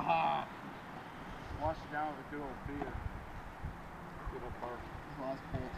ha. Wash it down with a good old beer. Good old bar.